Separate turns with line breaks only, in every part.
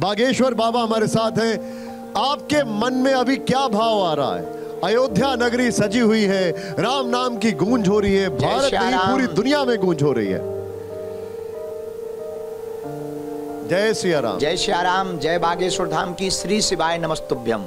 बागेश्वर बाबा हमारे साथ हैं। आपके मन में अभी क्या भाव आ रहा है? अयोध्या नगरी सजी हुई है राम नाम की गूंज हो रही है भारत नहीं पूरी दुनिया में गूंज हो रही है। जय सिया राम।
जय श्याराम जय बागेश्वर धाम की श्री शिवाय नमस्तुभ्यम।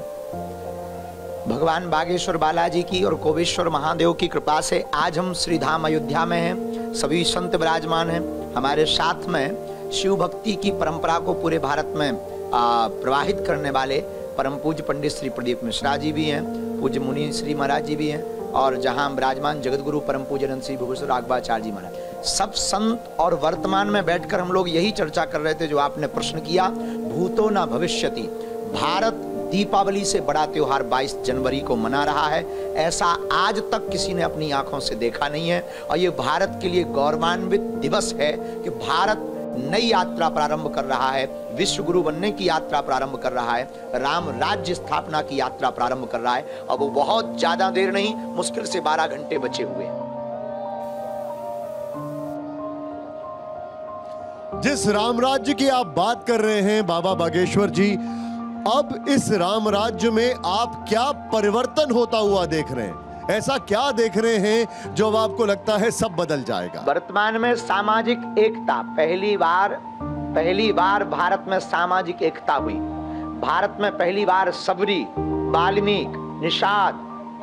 भगवान बागेश्वर बालाजी की और कोवेश्वर महादेव की कृपा से आज हम श्री धाम अयोध्या में हैं। सभी संत विराजमान हैं हमारे साथ में शिव भक्ति की परंपरा को पूरे भारत में प्रवाहित करने वाले परम पूज्य पंडित श्री प्रदीप मिश्रा जी भी हैं, पूज्य मुनि श्री महाराज जी भी हैं, और जहाँ विराजमान जगत गुरु परम पूज्य अनंत श्री भूषण राघवाचार्य जी महाराज। सब संत और वर्तमान में बैठकर हम लोग यही चर्चा कर रहे थे जो आपने प्रश्न किया, भूतो न भविष्यति। भारत दीपावली से बड़ा त्योहार 22 जनवरी को मना रहा है। ऐसा आज तक किसी ने अपनी आँखों से देखा नहीं है। और ये भारत के लिए गौरवान्वित दिवस है कि भारत नई यात्रा प्रारंभ कर रहा है विश्व गुरु बनने की यात्रा प्रारंभ कर रहा है, राम राज्य स्थापना की यात्रा प्रारंभ कर रहा है। अब बहुत ज़्यादा देर नहीं, मुश्किल से 12 घंटे बचे हुए हैं।
जिस राम राज्य की आप बात कर रहे हैं, बाबा बागेश्वर जी, अब इस राम राज्य में आप क्या परिवर्तन होता हुआ देख रहे हैं? ऐसा क्या देख रहे हैं जो अब आपको लगता है सब बदल जाएगा?
वर्तमान में सामाजिक एकता पहली बार पहली बार भारत में सामाजिक एकता हुई। भारत में पहली बार सबरी बाल्मीक निषाद,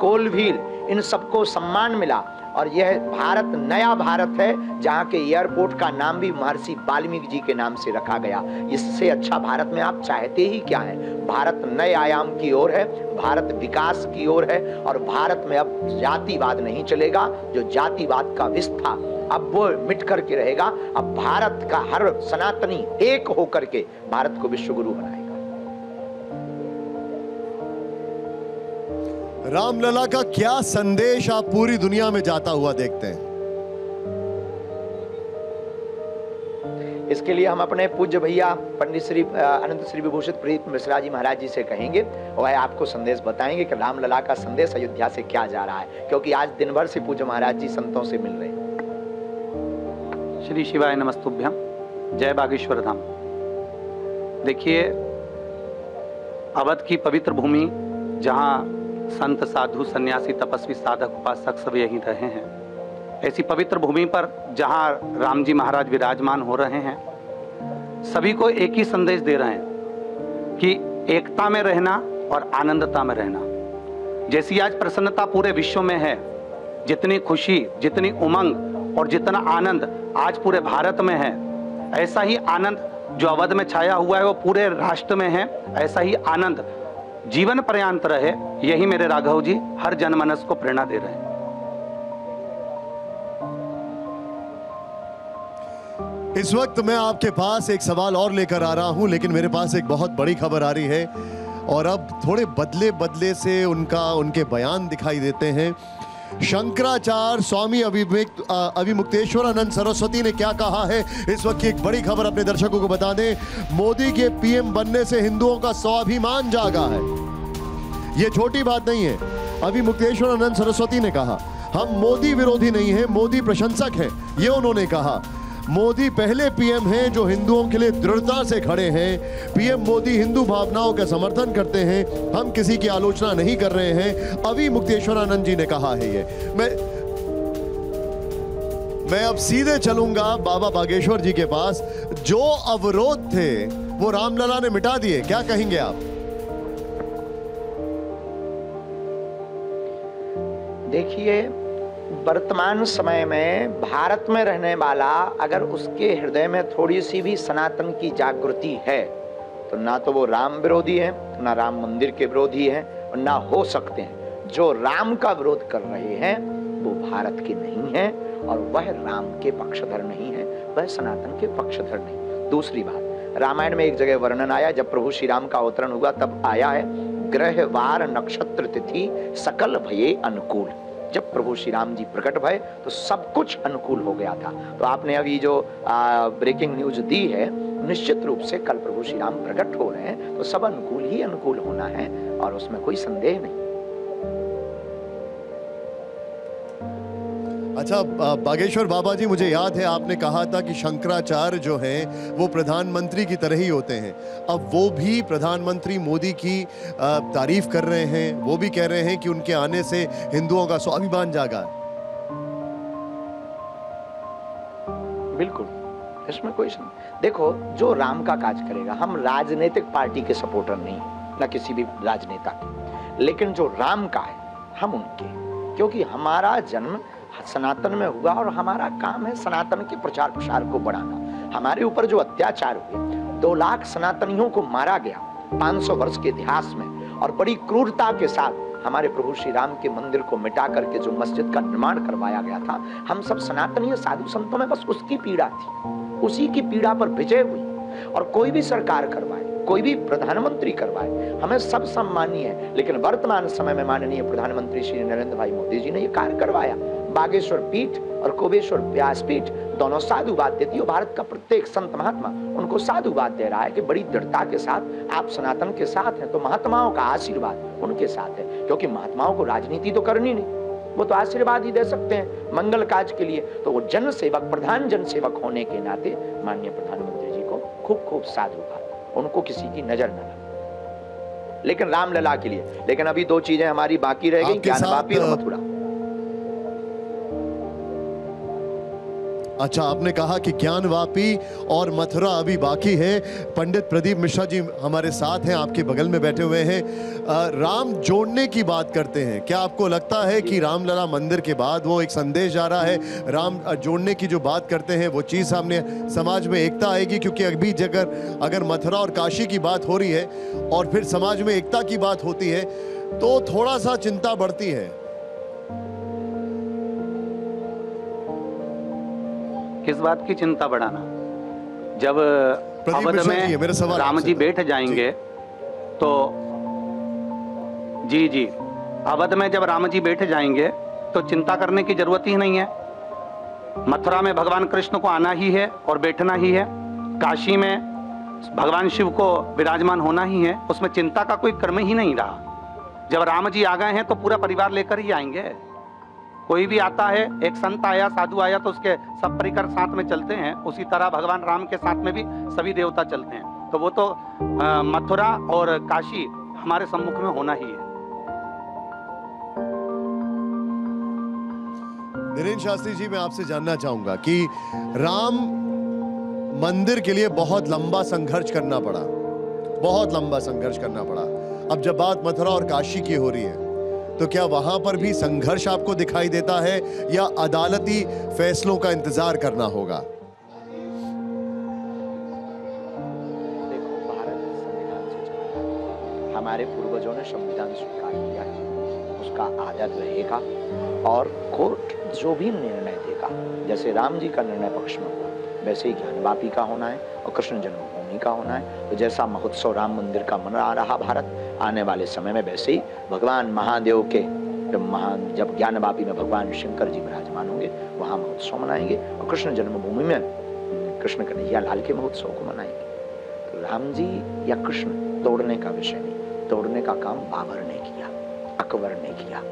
कोलभीर, इन सबको सम्मान मिला। और यह भारत, नया भारत है, जहाँ के एयरपोर्ट का नाम भी महर्षि वाल्मीकि जी के नाम से रखा गया। इससे अच्छा भारत में आप चाहते ही क्या है? भारत नए आयाम की ओर है, भारत विकास की ओर है, और भारत में अब जातिवाद नहीं चलेगा, जो जातिवाद का विष था, अब वो मिट करके रहेगा। अब भारत का हर सनातनी एक होकर के भारत को विश्व गुरु बनाएगा।
रामलला का क्या संदेश आप पूरी दुनिया में जाता हुआ देखते हैं?
इसके लिए हम अपने पूज्य भैया पंडित श्री अनंत श्री विभूषित प्रीत मिश्रा जी महाराज जी से कहेंगे और वह आपको संदेश बताएँगे कि रामलला का संदेश अयोध्या से क्या जा रहा है क्योंकि आज दिन भर से पूज्य महाराज जी संतों से मिल रहे हैं।
श्री शिवाय नमस्तुभ्यम। जय बागेश्वर धाम। देखिए अवध की पवित्र भूमि जहाँ संत, साधु, सन्यासी, तपस्वी, साधक, उपासक सब यहीं रहे हैं। ऐसी पवित्र भूमि पर जहाँ राम जी महाराज विराजमान हो रहे हैं, सभी को एक ही संदेश दे रहे हैं कि एकता में रहना और आनंदता में रहना। जैसी आज प्रसन्नता पूरे विश्व में है, जितनी खुशी, जितनी उमंग और जितना आनंद आज पूरे भारत में है, ऐसा ही आनंद जो अवध में छाया हुआ है, वो पूरे राष्ट्र में है, ऐसा ही आनंद जीवन पर्यांत रहे यही मेरे राघव जी हर जनमानस को प्रेरणा दे रहे हैं।
इस वक्त मैं आपके पास एक सवाल और लेकर आ रहा हूँ, लेकिन मेरे पास एक बहुत बड़ी खबर आ रही है, और अब थोड़े बदले बदले से उनका, उनके बयान दिखाई देते हैं। शंकराचार्य स्वामी अभिमुक्त अभिमुक्तेश्वर अनंत सरस्वती ने क्या कहा है? इस वक्त की एक बड़ी खबर अपने दर्शकों को बता दें। मोदी के पीएम बनने से हिंदुओं का स्वाभिमान जागा है। ये छोटी बात नहीं है। अभी मुक्तेश्वर आनंद सरस्वती ने कहा, हम मोदी विरोधी नहीं है, मोदी प्रशंसक है। ये उन्होंने कहा। मोदी पहले पीएम हैं जो हिंदुओं के लिए दृढ़ता से खड़े हैं। पीएम मोदी हिंदू भावनाओं का समर्थन करते हैं। हम किसी की आलोचना नहीं कर रहे हैं। अभी मुक्तेश्वर आनंद जी ने कहा है ये। मैं मैं अब सीधे चलूँगा बाबा बागेश्वर जी के पास। जो अवरोध थे, वो रामलला ने मिटा दिए। क्या कहेंगे आप?
देखिए वर्तमान समय में भारत में रहने वाला अगर उसके हृदय में थोड़ी सी भी सनातन की जागृति है तो ना तो वो राम विरोधी है, ना राम मंदिर के विरोधी है और ना हो सकते हैं। जो राम का विरोध कर रहे हैं, वो भारत के नहीं है और वह राम के पक्षधर नहीं है, वह सनातन के पक्षधर नहीं। दूसरी बात, रामायण में एक जगह वर्णन आया, जब प्रभु श्री राम का अवतरण हुआ, तब आया है ग्रह वार नक्षत्र तिथि सकल भये अनुकूल। जब प्रभु श्री राम जी प्रकट भय तो सब कुछ अनुकूल हो गया था। तो आपने अभी जो आ, ब्रेकिंग न्यूज़ दी है निश्चित रूप से कल प्रभु श्री राम प्रकट हो रहे हैं तो सब अनुकूल ही अनुकूल होना है और उसमें कोई संदेह नहीं।
अच्छा बागेश्वर बाबा जी मुझे याद है, आपने कहा था कि शंकराचार्य जो हैं, वो प्रधानमंत्री की तरह ही होते हैं। अब वो भी प्रधानमंत्री मोदी की तारीफ़ कर रहे हैं, वो भी कह रहे हैं कि उनके आने से हिंदुओं का स्वाभिमान जागा।
बिल्कुल, इसमें कोई सम... देखो, जो राम का काज करेगा, हम राजनीतिक पार्टी के सपोर्टर नहीं, न किसी भी राजनेता के। लेकिन जो राम का है, हम उनके, क्योंकि हमारा जन्म सनातन में हुआ और हमारा काम है सनातन के प्रचार प्रसार को बढ़ाना। हमारे ऊपर जो अत्याचार हुए, दो लाख सनातनियों को मारा गया 500 वर्ष के इतिहास में और बड़ी क्रूरता के साथ हमारे प्रभु श्री राम के मंदिर को मिटा करके जो मस्जिद का निर्माण करवाया गया था, हम सब सनातनीय साधु संतों में बस उसकी पीड़ा थी, उसी की पीड़ा पर विजय हुई और कोई भी सरकार करवाए, कोई भी प्रधानमंत्री करवाए, हमें सब सम्मानीय है। लेकिन वर्तमान समय में माननीय प्रधानमंत्री श्री नरेंद्र भाई मोदी जी ने यह कार्य करवाया। बागेश्वर पीठ और कोबेश्वर व्यास पीठ दोनों साधुवाद देती है। भारत का प्रत्येक संत महात्मा उनको साधुवाद दे रहा है कि बड़ी दृढ़ता के साथ आप सनातन के साथ हैं तो महात्माओं का आशीर्वाद उनके साथ है क्योंकि महात्माओं को राजनीति तो करनी नहीं वो तो आशीर्वाद ही दे सकते हैं मंगल काज के लिए। तो वो जन सेवक प्रधान जन सेवक होने के नाते माननीय प्रधानमंत्री जी को खूब खूब साधुवाद उनको किसी की नज़र न लगे। लेकिन रामलला के लिए लेकिन अभी दो चीज़ें हमारी बाकी रह गई ज्ञान और मथुरा।
अच्छा आपने कहा कि ज्ञान वापी और मथुरा अभी बाकी है। पंडित प्रदीप मिश्रा जी हमारे साथ हैं, आपके बगल में बैठे हुए हैं। राम जोड़ने की बात करते हैं। क्या आपको लगता है कि रामलला मंदिर के बाद वो एक संदेश जा रहा है? राम जोड़ने की जो बात करते हैं, वो चीज़ सामने समाज में एकता आएगी, क्योंकि अभी जगह अगर मथुरा और काशी की बात हो रही है और फिर समाज में एकता की बात होती है तो थोड़ा सा चिंता बढ़ती है।
किस बात की चिंता बढ़ाना? जब अवध में राम जी बैठ जाएँगे तो जी जी अवध में जब राम जी बैठ जाएँगे तो चिंता करने की ज़रूरत ही नहीं है। मथुरा में भगवान कृष्ण को आना ही है और बैठना ही है। काशी में भगवान शिव को विराजमान होना ही है। उसमें चिंता का कोई क्रम ही नहीं रहा। जब राम जी आ गए हैं तो पूरा परिवार लेकर ही आएँगे। कोई भी आता है, एक संत आया, साधु आया तो उसके सब परिकर साथ में चलते हैं। उसी तरह भगवान राम के साथ में भी सभी देवता चलते हैं। तो वो तो मथुरा और काशी हमारे सम्मुख में होना ही है।
नरेंद्र शास्त्री जी, मैं आपसे जानना चाहूँगा कि राम मंदिर के लिए बहुत लंबा संघर्ष करना पड़ा। बहुत लंबा संघर्ष करना पड़ा। अब जब बात मथुरा और काशी की हो रही है तो क्या वहाँ पर भी संघर्ष आपको दिखाई देता है या अदालती फैसलों का इंतज़ार करना होगा
देखो, भारत संविधान से चला। हमारे पूर्वजों ने संविधान स्वीकार किया है उसका आदर रहेगा और कोर्ट जो भी निर्णय देगा, जैसे राम जी का निर्णय पक्ष में हुआ, वैसे ही ज्ञानवापी का होना है और कृष्ण जन्मभूमि का होना है तो जैसा महोत्सव राम मंदिर का मना रहा भारत आने वाले समय में वैसे ही भगवान महादेव के जब महान, जब ज्ञान ज्ञानवापी में भगवान शंकर जी विराजमान होंगे, वहाँ महोत्सव मनाएँगे और कृष्ण जन्मभूमि में, कृष्ण कन्हैया लाल के महोत्सव को मनाएँगे। राम जी या कृष्ण, तोड़ने का विषय नहीं, तोड़ने का काम बाबर ने किया, अकबर ने किया,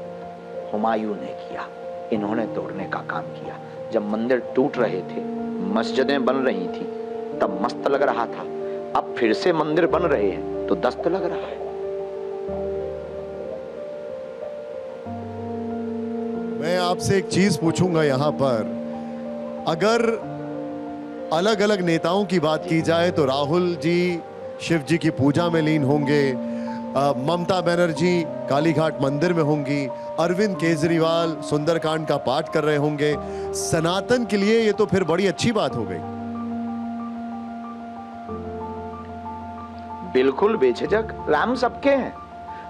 हुमायूं ने किया, इन्होंने तोड़ने का काम किया। जब मंदिर टूट रहे थे, मस्जिदें बन रही थी, तब मस्त लग रहा था, अब फिर से मंदिर बन रहे हैं तो दस्त लग रहा है।
मैं आपसे एक चीज़ पूछूँगा यहाँ पर। अगर अलग अलग नेताओं की बात की जाए तो राहुल जी शिव जी की पूजा में लीन होंगे ममता बनर्जी कालीघाट मंदिर में होंगी, अरविंद केजरीवाल सुंदरकांड का पाठ कर रहे होंगे। सनातन के लिए ये तो फिर बड़ी अच्छी बात हो गई।
बिल्कुल बेझिझक। राम सबके हैं।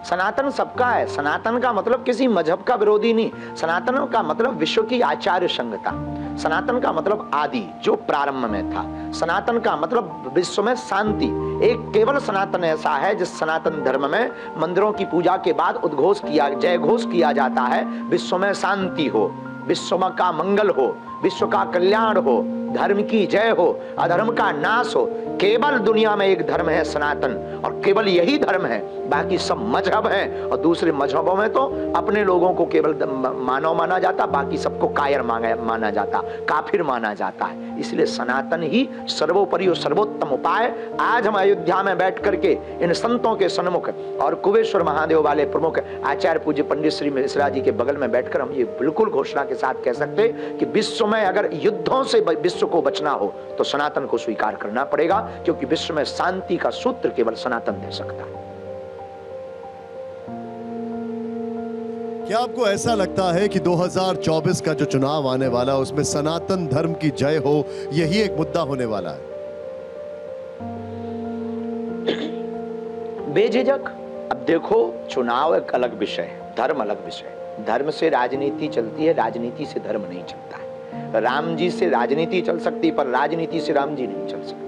सनातन सबका है। सनातन का मतलब किसी मज़हब का विरोधी नहीं। सनातन का मतलब विश्व की आचार्य संगता। सनातन का मतलब आदि, जो प्रारंभ में था। सनातन का मतलब विश्व में शांति। एक केवल सनातन ऐसा है, जिस सनातन धर्म में मंदिरों की पूजा के बाद उद्घोष किया जय घोष किया जाता है। विश्व में शांति हो। विश्व का मंगल हो। विश्व का कल्याण हो। धर्म की जय हो। अधर्म का नाश हो। केवल दुनिया में एक धर्म है सनातन, और केवल यही धर्म है, बाकी सब मज़हब हैं, और दूसरे मजहबों में तो अपने लोगों को केवल मानव माना जाता, बाकी सबको कायर माना जाता, काफिर माना जाता है। इसलिए सनातन ही सर्वोपरि और सर्वोत्तम उपाय। आज हम अयोध्या में बैठ करके इन संतों के सन्मुख और कुबेश्वर महादेव वाले प्रमुख आचार्य पूज्य पंडित श्री मिश्रा जी के बगल में बैठकर हम ये बिल्कुल घोषणा के साथ कह सकते कि विश्व में अगर युद्धों से विश्व को बचना हो तो सनातन को स्वीकार करना पड़ेगा। क्योंकि विश्व में शांति का सूत्र केवल सनातन दे सकता है।
क्या आपको ऐसा लगता है कि 2024 का जो चुनाव आने वाला है उसमें सनातन धर्म की जय हो यही एक मुद्दा होने वाला है?
बेझिझक। अब देखो चुनाव एक अलग विषय है धर्म अलग विषय धर्म से राजनीति चलती है राजनीति से धर्म नहीं चलता है। राम जी से राजनीति चल सकती पर राजनीति से राम जी नहीं चल सकते।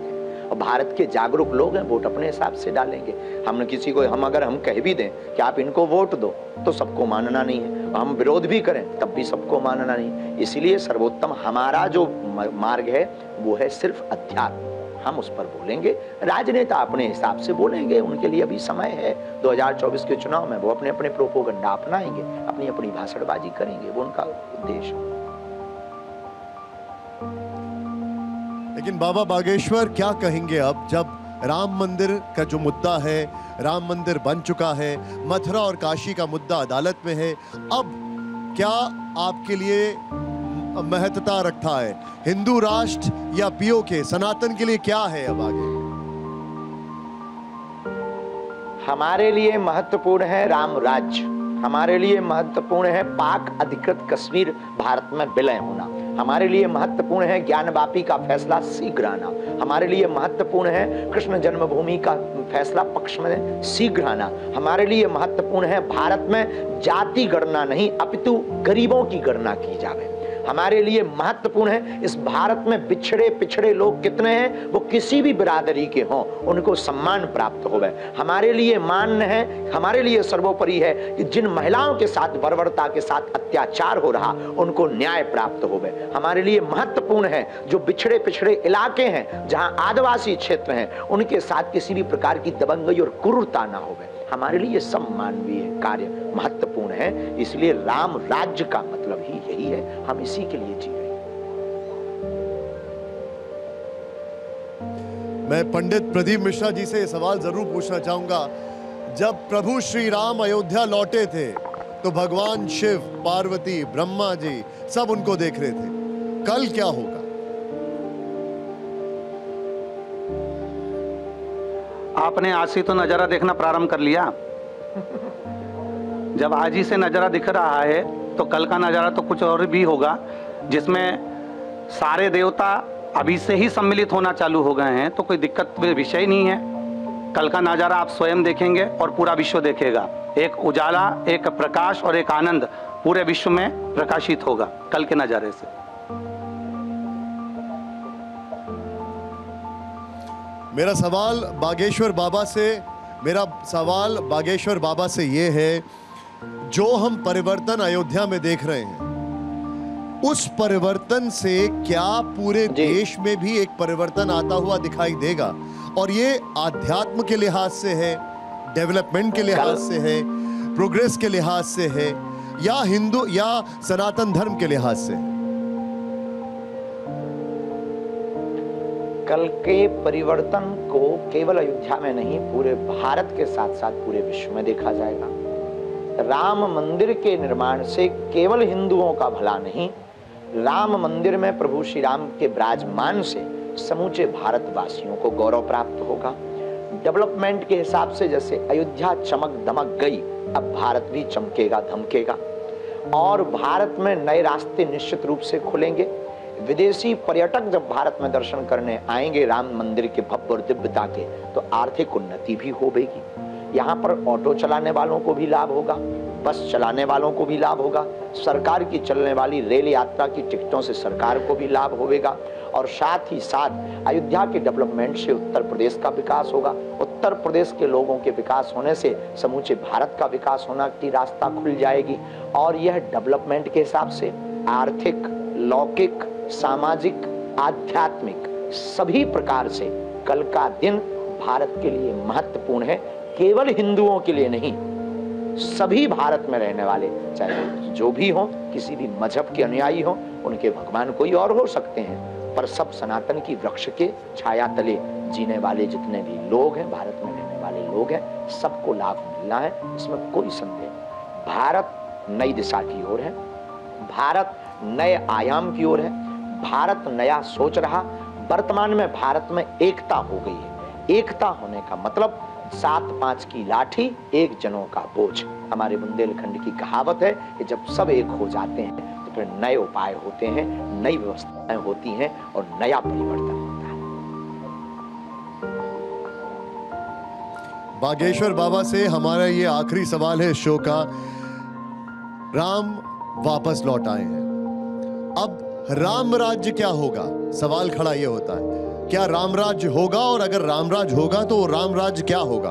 और भारत के जागरूक लोग हैं, वोट अपने हिसाब से डालेंगे। हम किसी को, हम अगर हम कह भी दें कि आप इनको वोट दो तो सबको मानना नहीं है। हम विरोध भी करें, तब भी सबको मानना नहीं इसलिए सर्वोत्तम हमारा जो मार्ग है, वो है सिर्फ़ अध्यात्म। हम उस पर बोलेंगे, राजनेता अपने हिसाब से बोलेंगे, उनके लिए अभी समय है। 2024 के चुनाव में वो अपने अपने प्रोपोगंडा अपनाएँगे अपनी अपनी भाषणबाजी करेंगे, वो उनका उद्देश्य
लेकिन बाबा बागेश्वर क्या कहेंगे अब जब राम मंदिर का जो मुद्दा है, राम मंदिर बन चुका है, मथुरा और काशी का मुद्दा अदालत में है, अब क्या आपके लिए महत्ता रखता है? हिंदू राष्ट्र या पीओ के? सनातन के लिए क्या है अब आगे?
हमारे लिए महत्वपूर्ण है राम राज्य। हमारे लिए महत्वपूर्ण है पाक अधिकृत कश्मीर, भारत में विलय होना। हमारे लिए महत्वपूर्ण है ज्ञान व्यापी का फैसला शीघ्र आना हमारे लिए महत्वपूर्ण है कृष्ण जन्मभूमि का फैसला पक्ष में शीघ्र आना हमारे लिए महत्वपूर्ण है भारत में जाति गणना नहीं, अपितु गरीबों की गणना की जावे। हमारे लिए महत्वपूर्ण है, इस भारत में बिछड़े, पिछड़े लोग कितने हैं, वो किसी भी बिरादरी के हों, उनको सम्मान प्राप्त हो हमारे लिए मान्य है, हमारे लिए सर्वोपरि है कि जिन महिलाओं के साथ बर्बरता के साथ अत्याचार हो रहा, उनको न्याय प्राप्त हो हमारे लिए महत्वपूर्ण है, जो बिछड़े, पिछड़े इलाके हैं, जहाँ आदिवासी क्षेत्र हैं, उनके साथ किसी भी प्रकार की दबंगई और क्रूरता ना हो हमारे लिए सब मानवीय कार्य महत्वपूर्ण है। इसलिए राम राज्य का मतलब ही यही है। हम इसी के लिए जी रहे
मैं पंडित प्रदीप मिश्रा जी से सवाल ज़रूर पूछना चाहूँगा। जब प्रभु श्री राम अयोध्या लौटे थे तो भगवान शिव, पार्वती, ब्रह्मा जी सब उनको देख रहे थे। कल क्या होगा?
आपने आज से तो नज़ारा देखना प्रारंभ कर लिया। जब आज ही से नज़ारा दिख रहा है तो कल का नज़ारा तो कुछ और भी होगा, जिसमें सारे देवता अभी से ही सम्मिलित होना चालू हो गए हैं तो कोई दिक्कत विषय नहीं है। कल का नज़ारा आप स्वयं देखेंगे और पूरा विश्व देखेगा। एक उजाला, एक प्रकाश और एक आनंद पूरे विश्व में प्रकाशित होगा, कल के नज़ारे से।
मेरा सवाल बागेश्वर बाबा से मेरा सवाल बागेश्वर बाबा से ये है जो हम परिवर्तन अयोध्या में देख रहे हैं उस परिवर्तन से क्या पूरे देश में भी एक परिवर्तन आता हुआ दिखाई देगा? और ये आध्यात्म के लिहाज से है डेवलपमेंट के लिहाज से है प्रोग्रेस के लिहाज से है या हिंदू या सनातन धर्म के लिहाज से? है
कल के परिवर्तन को केवल अयोध्या में नहीं, पूरे भारत के साथ साथ पूरे विश्व में देखा जाएगा। राम मंदिर के निर्माण से केवल हिंदुओं का भला नहीं, राम मंदिर में प्रभु श्री राम के विराजमान से समूचे भारतवासियों को गौरव प्राप्त होगा। डेवलपमेंट के हिसाब से जैसे अयोध्या चमक दमक गई, अब भारत भी चमकेगा, धमकेगा। और भारत में नए रास्ते निश्चित रूप से खुलेंगे। विदेशी पर्यटक जब भारत में दर्शन करने आएँगे राम मंदिर के भव्य और दिव्यता के तो आर्थिक उन्नति भी होगी यहाँ पर ऑटो चलाने वालों को भी लाभ होगा, बस चलाने वालों को भी लाभ होगा, सरकार की चलने वाली रेल यात्रा की टिकटों से सरकार को भी लाभ होगा और साथ ही साथ अयोध्या के डेवलपमेंट से उत्तर प्रदेश का विकास होगा। उत्तर प्रदेश के लोगों के विकास होने से समूचे भारत का विकास होना की रास्ता खुल जाएगी, और यह डेवलपमेंट के हिसाब से आर्थिक, लौकिक सामाजिक, आध्यात्मिक, सभी प्रकार से कल का दिन भारत के लिए महत्वपूर्ण है। केवल हिंदुओं के लिए नहीं, सभी भारत में रहने वाले, चाहे जो भी हो, किसी भी मज़हब के अनुयायी हो, उनके भगवान कोई और हो सकते हैं। पर सब सनातन की वृक्ष के छाया तले जीने वाले जितने भी लोग हैं, भारत में रहने वाले लोग हैं, सबको लाभ मिलना है, इसमें कोई संदेह नहीं। भारत नई दिशा की ओर है, भारत नए आयाम की ओर है भारत नया सोच रहा, वर्तमान में भारत में एकता हो गई है। एकता होने का मतलब सात पाँच की लाठी एक जनों का बोझ। हमारे बुंदेलखंड की कहावत है कि जब सब एक हो जाते हैं तो फिर नए उपाय होते हैं, नई व्यवस्थाएँ होती हैं और नया परिवर्तन होता है।
बागेश्वर बाबा से हमारा ये आखिरी सवाल है शो का। राम वापस लौट आए हैं। अब राम राज्य क्या होगा? सवाल खड़ा ये होता है। क्या राम राज्य होगा? और अगर राम राज्य होगा तो राम राज्य क्या होगा?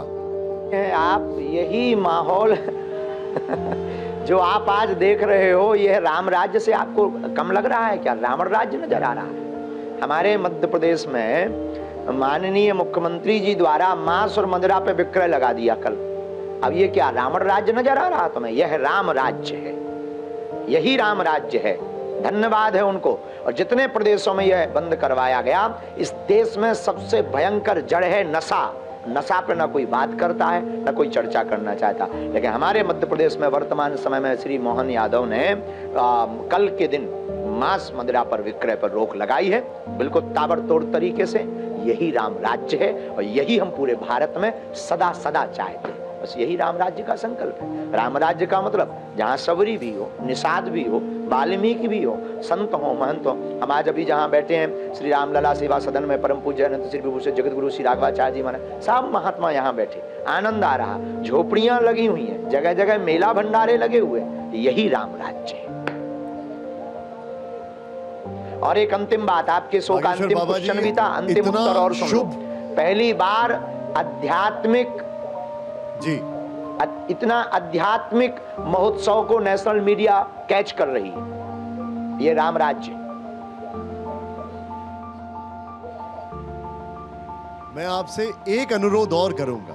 आप यही माहौल जो आप आज देख रहे हो, यह राम राज्य से आपको कम लग रहा है क्या? रावण राज्य नज़र आ रहा है। हमारे मध्य प्रदेश में माननीय मुख्यमंत्री जी द्वारा मांस और मदिरा पे विक्रय लगा दिया कल। अब ये क्या, रावण राज्य नज़र आ रहा तुम्हें? यह राम राज्य है। यही राम राज्य है। धन्यवाद है उनको। और जितने प्रदेशों में यह बंद करवाया गया इस देश में सबसे भयंकर जड़ है नशा। नशा पर ना कोई बात करता है ना कोई चर्चा करना चाहता। लेकिन हमारे मध्य प्रदेश में वर्तमान समय में श्री मोहन यादव ने आ, कल के दिन मांस मदिरा पर विक्रय पर रोक लगाई है बिल्कुल ताबड़तोड़ तरीके से। यही राम राज्य है और यही हम पूरे भारत में सदा सदा चाहते हैं। बस यही राम राज्य का संकल्प है। राम राज्य का मतलब जहाँ सबरी भी हो निषाद भी हो वाल्मीकि भी हो संत हो महंत हो। हम आज अभी जहाँ बैठे हैं श्री राम लला सेवा सदन में परम पूज्य अनंत श्री विभूषण जगत गुरु श्री राघवाचार्य जी महाराज सब महात्मा यहाँ बैठे। आनंद आ रहा। झोपड़ियाँ लगी हुई हैं जगह जगह मेला भंडारे लगे हुए यही राम राज्य है। और एक अंतिम बात आपके शो का अंतिम क्वेश्चन भी था अंतिम उत्तर और सुन। पहली बार आध्यात्मिक
जी।
इतना आध्यात्मिक महोत्सव को नेशनल मीडिया कैच कर रही है। ये राम राज्य।
मैं आपसे एक अनुरोध और करूँगा।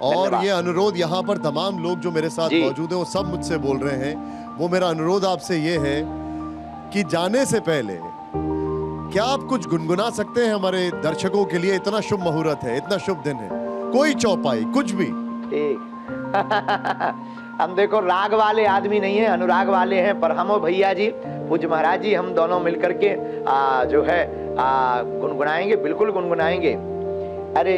और ये अनुरोध यहाँ पर तमाम लोग जो मेरे साथ मौजूद हैं वो सब मुझसे बोल रहे हैं। वो मेरा अनुरोध आपसे ये है कि जाने से पहले क्या आप कुछ गुनगुना सकते हैं हमारे दर्शकों के लिए? इतना शुभ मुहूर्त है इतना शुभ दिन है। कोई चौपाई कुछ भी।
ठीक। हम देखो राग वाले आदमी नहीं है अनुराग वाले हैं पर हम भैया जी पूज महाराज जी हम दोनों मिलकर के आ, जो है गुनगुनाएँगे बिल्कुल गुनगुनाएँगे। अरे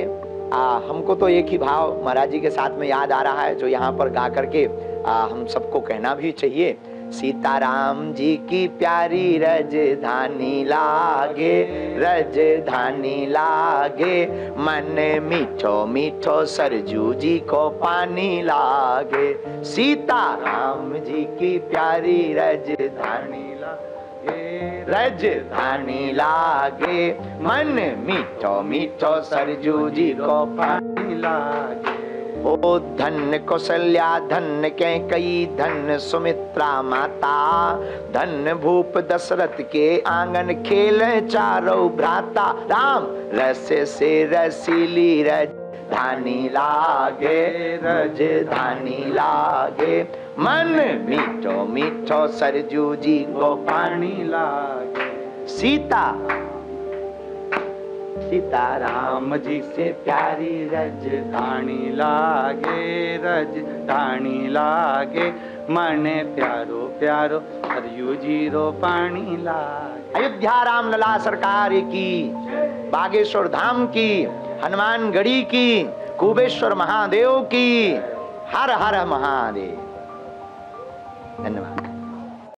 आ, हमको तो एक ही भाव महाराज जी के साथ में याद आ रहा है जो यहाँ पर गा करके आ, हम सबको कहना भी चाहिए। सीताराम जी की प्यारी रजधानी लागे रजधानी लागे। मन मीठो मीठो सरजू जी को पानी लागे। सीताराम जी की प्यारी रजधानी लागे रजधानी लागे। मन मीठो मीठो सरजू जी को पानी लागे। ओ धन कौशल्या, धन के कई, धन सुमित्रा माता, धन भूप दशरथ के आँगन खेल चारों भ्राता। राम रस से रसीली रज, धानी लागे, रज, धानी लागे। मन मीठो मीठो सरजू जी को पानी लागे। सीता सीताराम जी से प्यारी रज धानी लागे, रज धानी लागे। मने प्यारो प्यारो हरियू ज़ीरो पानी लागे। अयोध्या राम लला सरकार की, बागेश्वर धाम की हनुमान गढ़ी की, कुबेश्वर महादेव की, हर हर महादेव।